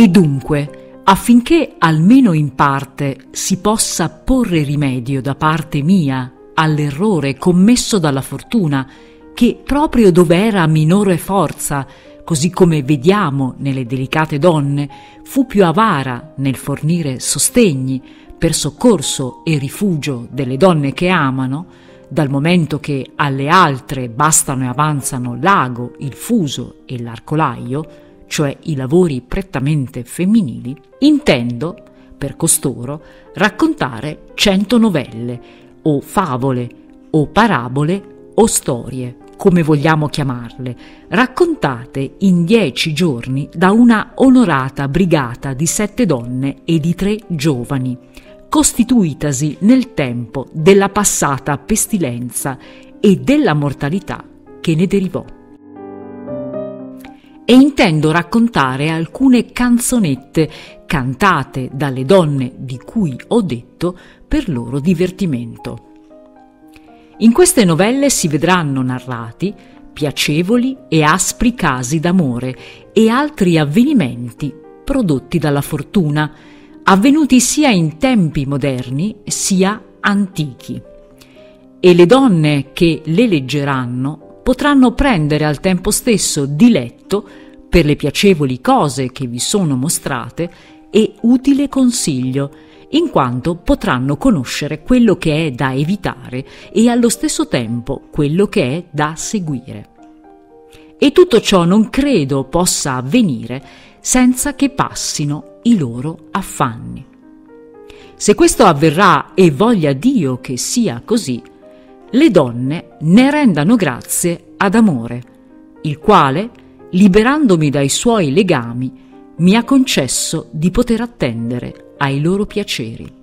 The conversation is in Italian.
E dunque, affinché almeno in parte si possa porre rimedio da parte mia all'errore commesso dalla fortuna, che proprio dove era minore forza, così come vediamo nelle delicate donne, fu più avara nel fornire sostegni per soccorso e rifugio delle donne che amano, dal momento che alle altre bastano e avanzano l'ago, il fuso e l'arcolaio, cioè i lavori prettamente femminili, intendo, per costoro, raccontare cento novelle, o favole, o parabole, o storie, come vogliamo chiamarle, raccontate in dieci giorni da una onorata brigata di sette donne e di tre giovani, costituitasi nel tempo della passata pestilenza e della mortalità che ne derivò. E intendo raccontare alcune canzonette cantate dalle donne di cui ho detto per loro divertimento. In queste novelle si vedranno narrati piacevoli e aspri casi d'amore e altri avvenimenti prodotti dalla fortuna, avvenuti sia in tempi moderni sia antichi. E le donne che le leggeranno potranno prendere al tempo stesso diletto per le piacevoli cose che vi sono mostrate e utile consiglio in quanto potranno conoscere quello che è da evitare e allo stesso tempo quello che è da seguire. E tutto ciò non credo possa avvenire senza che passino i loro affanni. Se questo avverrà e voglia Dio che sia così, le donne ne rendano grazie ad amore, il quale, liberandomi dai suoi legami, mi ha concesso di poter attendere ai loro piaceri.